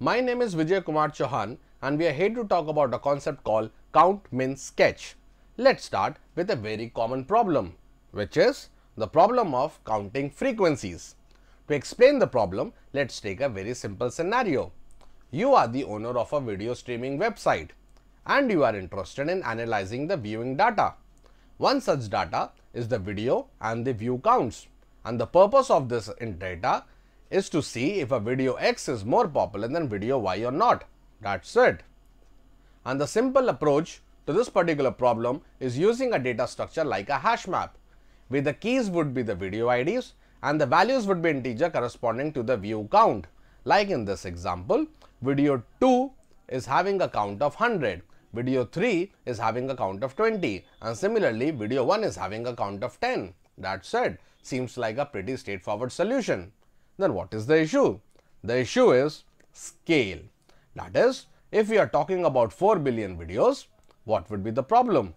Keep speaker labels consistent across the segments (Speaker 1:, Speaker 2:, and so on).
Speaker 1: My name is Vijay Kumar Chauhan and we are here to talk about a concept called count min sketch. Let's start with a very common problem which is the problem of counting frequencies. To explain the problem, let's take a very simple scenario. You are the owner of a video streaming website and you are interested in analyzing the viewing data. One such data is the video and the view counts and the purpose of this in data is to see if a video X is more popular than video Y or not. That's it. And the simple approach to this particular problem is using a data structure like a hash map, where the keys would be the video IDs and the values would be integer corresponding to the view count. Like in this example, video 2 is having a count of 100, video 3 is having a count of 20 and similarly video 1 is having a count of 10. That's it. Seems like a pretty straightforward solution. Then what is the issue? The issue is scale. That is, if we are talking about 4 billion videos, what would be the problem?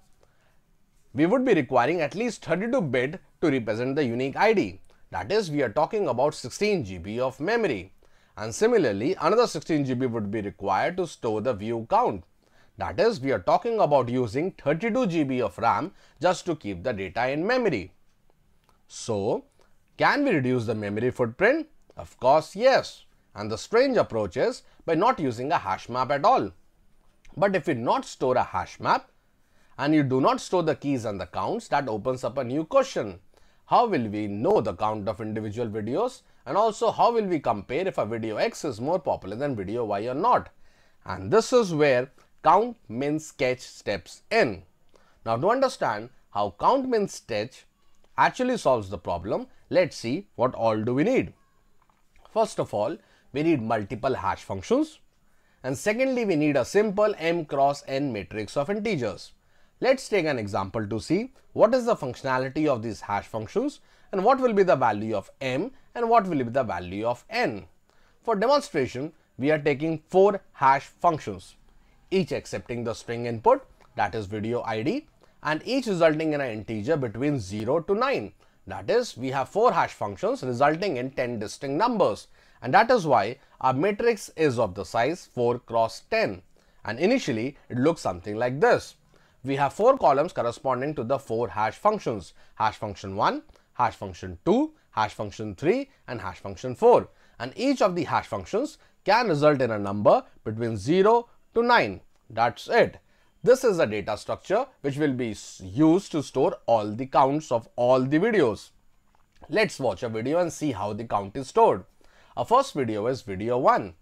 Speaker 1: We would be requiring at least 32 bit to represent the unique ID. That is, we are talking about 16 GB of memory. And similarly, another 16 GB would be required to store the view count. That is, we are talking about using 32 GB of RAM just to keep the data in memory. So, can we reduce the memory footprint? Of course, yes. And the strange approach is by not using a hash map at all. But if we not store a hash map and you do not store the keys and the counts, that opens up a new question. How will we know the count of individual videos and also how will we compare if a video X is more popular than video Y or not? And this is where count min sketch steps in. Now to understand how count min sketch actually solves the problem, let's see what all do we need. First of all, we need multiple hash functions and secondly we need a simple m cross n matrix of integers. Let's take an example to see what is the functionality of these hash functions and what will be the value of m and what will be the value of n. For demonstration, we are taking four hash functions, each accepting the string input that is video ID and each resulting in an integer between 0 to 9. That is, we have 4 hash functions resulting in 10 distinct numbers and that is why our matrix is of the size 4 cross 10 and initially it looks something like this. We have 4 columns corresponding to the 4 hash functions, hash function 1, hash function 2, hash function 3 and hash function 4 and each of the hash functions can result in a number between 0 to 9. That's it. This is a data structure which will be used to store all the counts of all the videos. Let's watch a video and see how the count is stored. Our first video is video 1.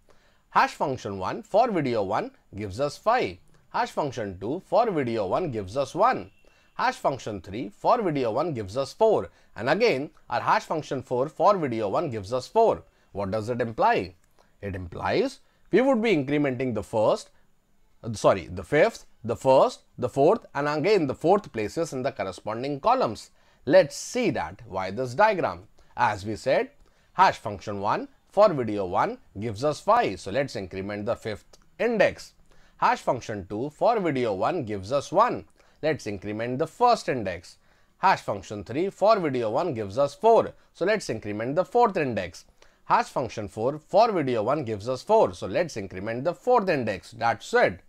Speaker 1: Hash function 1 for video 1 gives us 5. Hash function 2 for video 1 gives us 1. Hash function 3 for video 1 gives us 4. And again, our hash function 4 for video 1 gives us 4. What does it imply? It implies we would be incrementing the first, uh, sorry, the fifth, the first, the fourth and again the fourth places in the corresponding columns. Let's see that why this diagram. As we said, hash function 1 for video 1 gives us 5. So let's increment the fifth index. Hash function 2 for video 1 gives us 1. Let's increment the first index. Hash function 3 for video 1 gives us 4. So let's increment the fourth index. Hash function 4 for video 1 gives us 4. So let's increment the fourth index. That's it.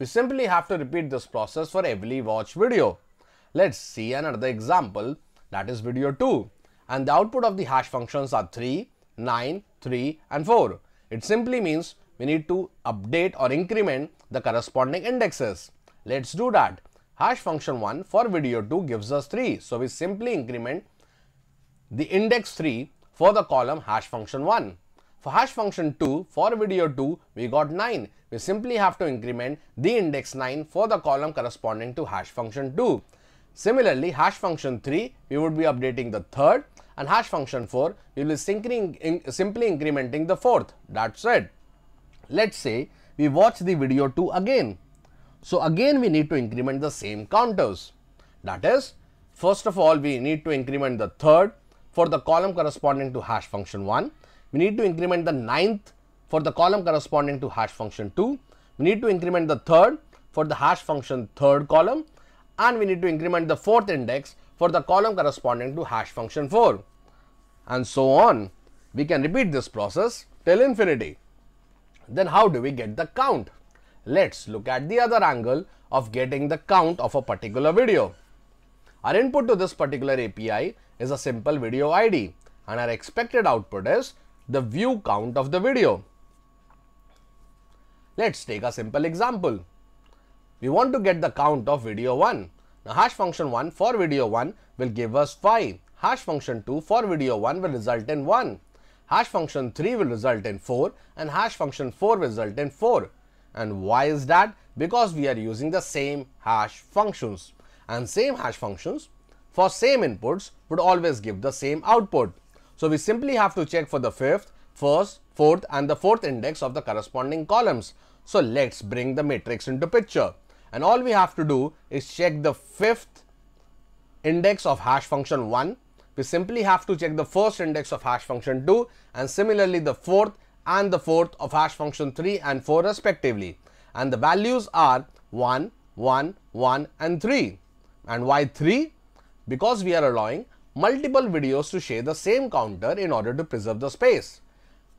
Speaker 1: We simply have to repeat this process for every watch video. Let's see another example that is video 2 and the output of the hash functions are 3, 9, 3 and 4. It simply means we need to update or increment the corresponding indexes. Let's do that. Hash function 1 for video 2 gives us 3. So we simply increment the index 3 for the column hash function 1. For hash function 2 for video 2 we got 9 we simply have to increment the index 9 for the column corresponding to hash function 2. Similarly, hash function 3, we would be updating the third and hash function 4, we will be simply incrementing the fourth. That's it. Let's say we watch the video 2 again. So again we need to increment the same counters. That is, first of all we need to increment the third for the column corresponding to hash function 1. We need to increment the ninth for the column corresponding to hash function 2. We need to increment the third for the hash function third column and we need to increment the fourth index for the column corresponding to hash function 4 and so on. We can repeat this process till infinity. Then how do we get the count? Let's look at the other angle of getting the count of a particular video. Our input to this particular API is a simple video ID and our expected output is the view count of the video. Let's take a simple example. We want to get the count of video 1. Now hash function 1 for video 1 will give us 5. Hash function 2 for video 1 will result in 1. Hash function 3 will result in 4 and hash function 4 will result in 4. And why is that? Because we are using the same hash functions and same hash functions for same inputs would always give the same output. So we simply have to check for the fifth, first, fourth and the fourth index of the corresponding columns. So let's bring the matrix into picture and all we have to do is check the fifth index of hash function 1 we simply have to check the first index of hash function 2 and similarly the fourth and the fourth of hash function 3 and 4 respectively. And the values are 1, 1, 1 and 3. And why 3? Because we are allowing multiple videos to share the same counter in order to preserve the space.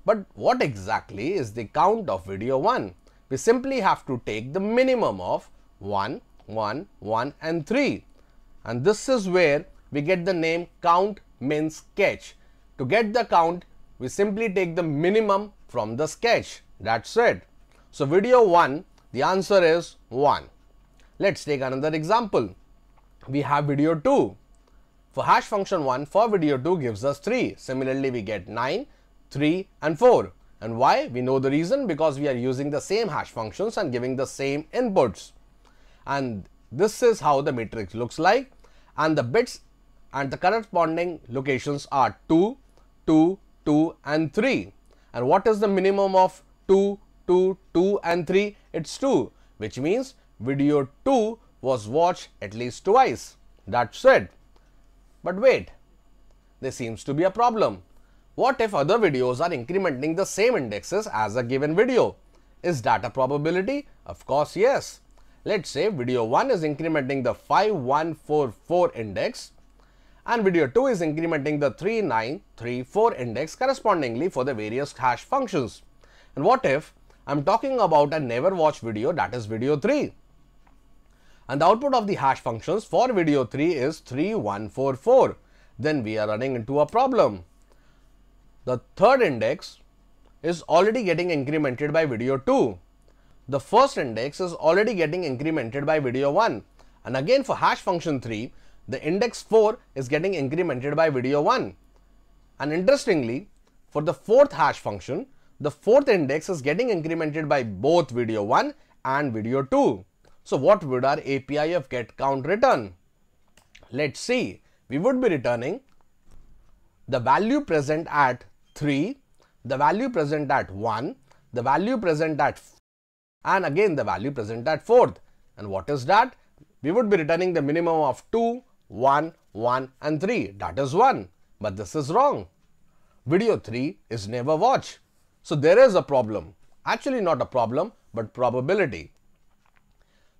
Speaker 1: But what exactly is the count of video 1? We simply have to take the minimum of 1, 1, 1 and 3. And this is where we get the name count min sketch. To get the count, we simply take the minimum from the sketch. That's it. So video 1, the answer is 1. Let's take another example. We have video 2. For hash function 1 for video 2 gives us 3. Similarly, we get 9, 3 and 4. And why? We know the reason because we are using the same hash functions and giving the same inputs. And this is how the matrix looks like and the bits and the corresponding locations are 2, 2, 2 and 3. And what is the minimum of 2, 2, 2 and 3? It's 2 which means video 2 was watched at least twice. That's it. But wait, there seems to be a problem. What if other videos are incrementing the same indexes as a given video? Is that a probability? Of course, yes. Let's say video 1 is incrementing the 5144 index and video 2 is incrementing the 3934 index correspondingly for the various hash functions. And what if I'm talking about a never watched video that is video 3 and the output of the hash functions for video 3 is 3144 then we are running into a problem. The third index is already getting incremented by video 2. The first index is already getting incremented by video 1 and again for hash function 3 the index 4 is getting incremented by video 1. And interestingly, for the fourth hash function, the fourth index is getting incremented by both video 1 and video 2. So what would our API of get count return? Let's see. We would be returning the value present at 3, the value present at 1, the value present at and again the value present at 4th. And what is that? We would be returning the minimum of 2, 1, 1 and 3 that is 1 but this is wrong. Video 3 is never watched. So there is a problem actually not a problem but probability.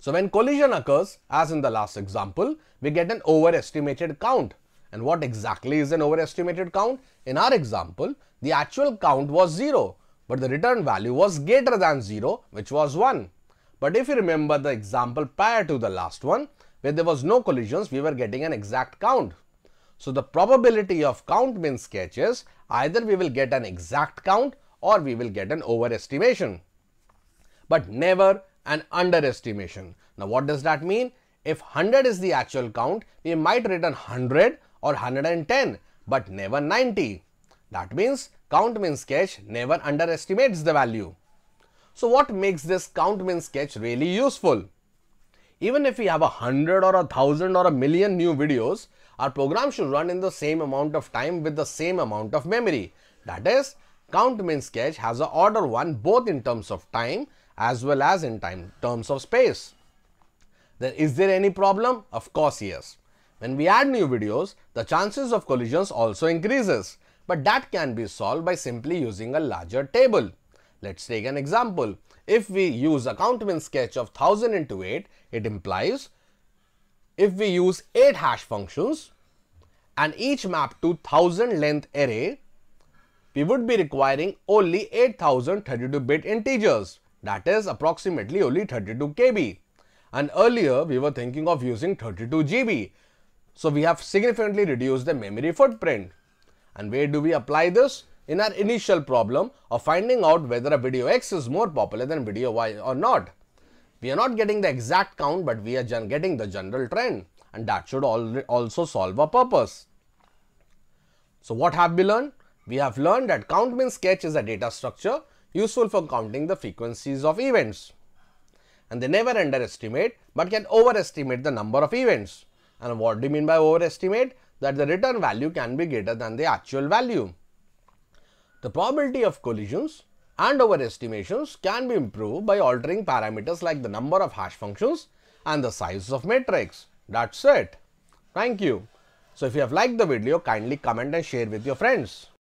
Speaker 1: So when collision occurs as in the last example we get an overestimated count and what exactly is an overestimated count? In our example the actual count was 0 but the return value was greater than 0 which was 1. But if you remember the example prior to the last one where there was no collisions, we were getting an exact count. So the probability of count min sketches, either we will get an exact count or we will get an overestimation, but never an underestimation. Now what does that mean? If 100 is the actual count, we might return 100 or 110, but never 90. That means count min sketch never underestimates the value. So what makes this count min sketch really useful? Even if we have a hundred or a thousand or a million new videos, our program should run in the same amount of time with the same amount of memory. That is, count min sketch has a order 1 both in terms of time as well as in time terms of space. Then is there any problem? Of course yes. When we add new videos, the chances of collisions also increases. But that can be solved by simply using a larger table. Let's take an example. If we use a count min sketch of 1000 into 8, it implies if we use 8 hash functions and each map to 1000 length array, we would be requiring only 8032 bit integers that is approximately only 32 KB and earlier we were thinking of using 32 GB. So we have significantly reduced the memory footprint. And where do we apply this? In our initial problem of finding out whether a video X is more popular than video Y or not. We are not getting the exact count but we are getting the general trend and that should also solve our purpose. So what have we learned? We have learned that count min sketch is a data structure useful for counting the frequencies of events and they never underestimate but can overestimate the number of events. And what do you mean by overestimate? That the return value can be greater than the actual value. The probability of collisions and overestimations can be improved by altering parameters like the number of hash functions and the size of matrix. That's it. Thank you. So if you have liked the video, kindly comment and share with your friends.